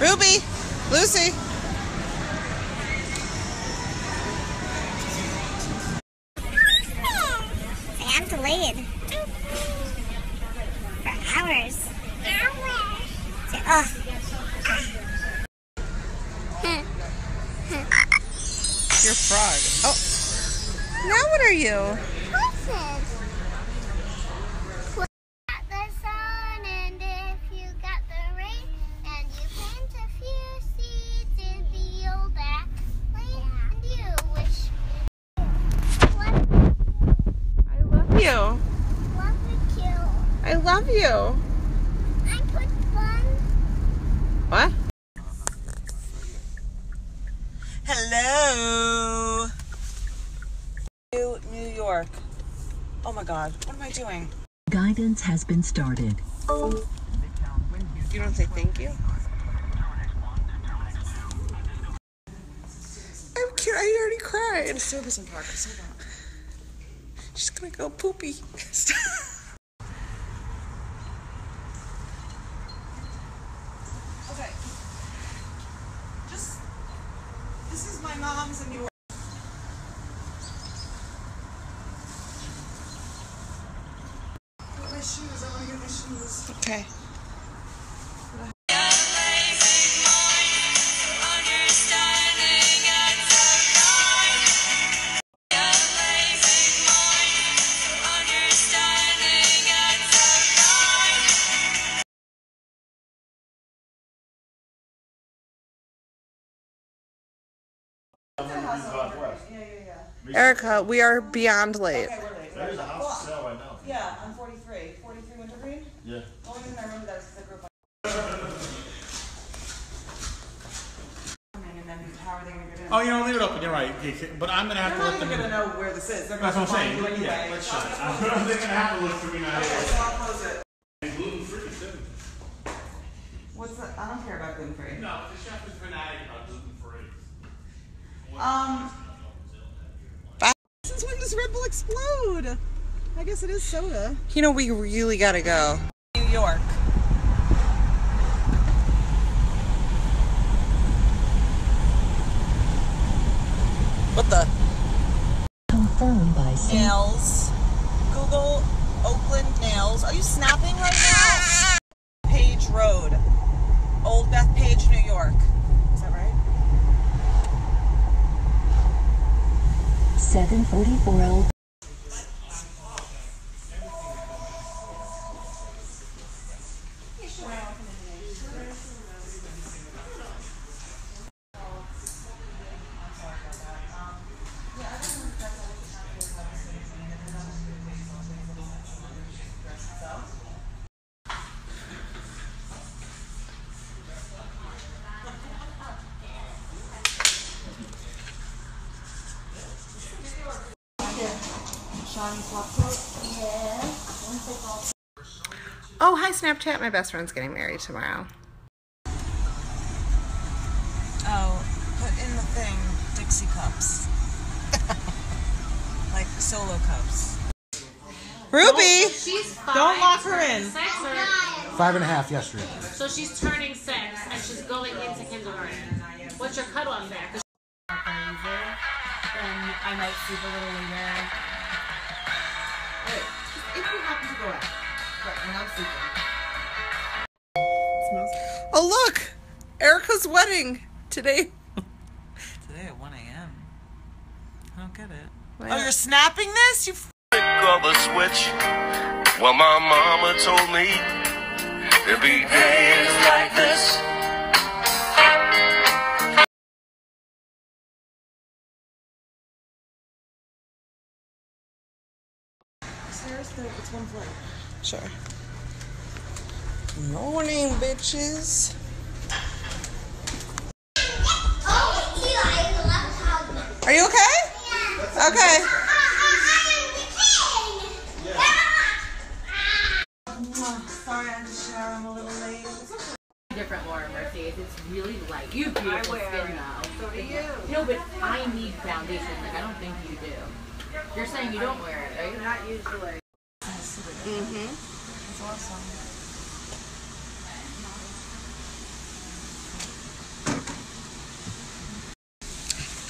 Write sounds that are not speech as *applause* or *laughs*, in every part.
Ruby, Lucy. I'm delayed. For hours. Ugh. You're a frog. Oh. Now what are you? Got love you. I put fun. What? Hello. New New York. Oh my God. What am I doing? Guidance has been started. You don't say thank you? I'm cute. I already cried. Stuyvesant Park. Hold on. She's gonna go poopy. *laughs* okay. Just. This is my mom's in New York. My shoes. I want to get my shoes. Okay. Erika, we are beyond late. There's a house for sale right now. Yeah, I'm 43. 43 Wintergreen? Yeah. The only reason I remember that is because I grew up on. And then how are they gonna get in? Oh, you know, leave it open. You're right. But I'm gonna have They're to not let even them. gonna know where this is. They're That's what I'm find you saying. anyway. Yeah, let's shut it. I'm *laughs* They're gonna have to look for me now. Okay, so I'll close it. Gluten free too. What's the, I don't care about gluten free. No, the chef is fanatic about gluten free. Um. Since when does Red Bull explode? I guess it is soda. You know, we really gotta go. New York. What the? Confirmed by C. Nails. Google Oakland Nails. Are you snapping right now? Page Road. Old Bethpage, New York. Is that right? 744 L. Oh, hi Snapchat. My best friend's getting married tomorrow. Oh, put in the thing Dixie cups. *laughs* like solo cups. Ruby! She's five. Don't lock her in. Six or, Five and a half yesterday. so she's turning six and she's going into kindergarten. What's your cutoff there? 'Cause then I might sleep a little later. Go out, right, when I'm sleeping. Oh, look! Erika's wedding today. Today at 1 a.m. I don't get it. Oh, you're snapping this? You f- of a switch. Well, my mama told me there'd be days like this. It's one flight. Sure. Morning, bitches. Oh, Are you okay? Yeah. Okay. Sorry, I had to shower. I'm a little late. Different Laura Mercier. It's really light. You have beautiful skin though. So do you. No, but I need foundation. Like I don't think you do. You're saying you don't wear it, right? Not usually. Mm-hmm.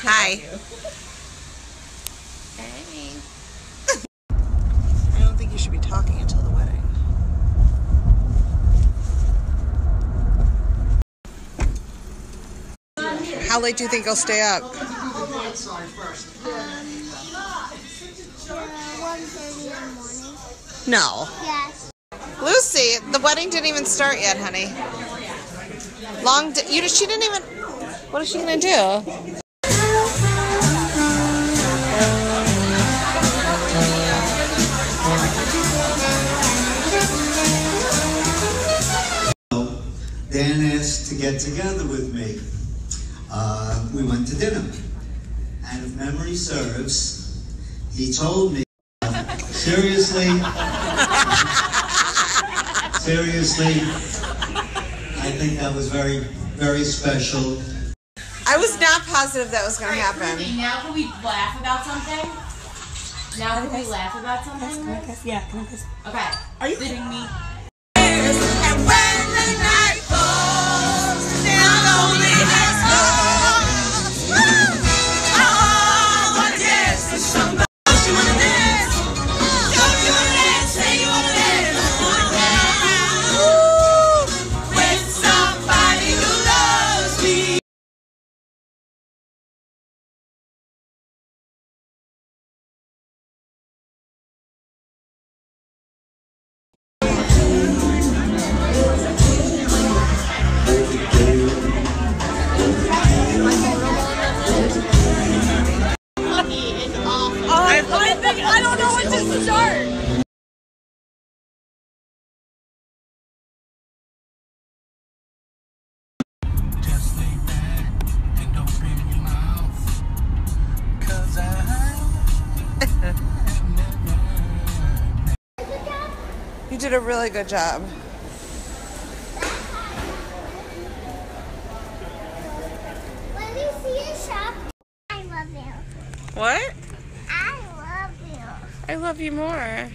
Hi. Hey. I don't think you should be talking until the wedding. How late do you think I'll stay up? Uh, 1.30 in the morning. No. Yes. Lucy, the wedding didn't even start yet, honey. Long, di- you. She didn't even. What is she gonna do? Dan asked to get together with me. Uh, we went to dinner. And if memory serves, he told me, seriously, seriously, I think that was very, very special. I was not positive that was gonna happen. Okay, now can we laugh about something? Now can we laugh about something? Yeah, can I kiss? Okay. Are you kidding me? Did a really good job. Let me see a shop. I love you. What? I love you. I love you more.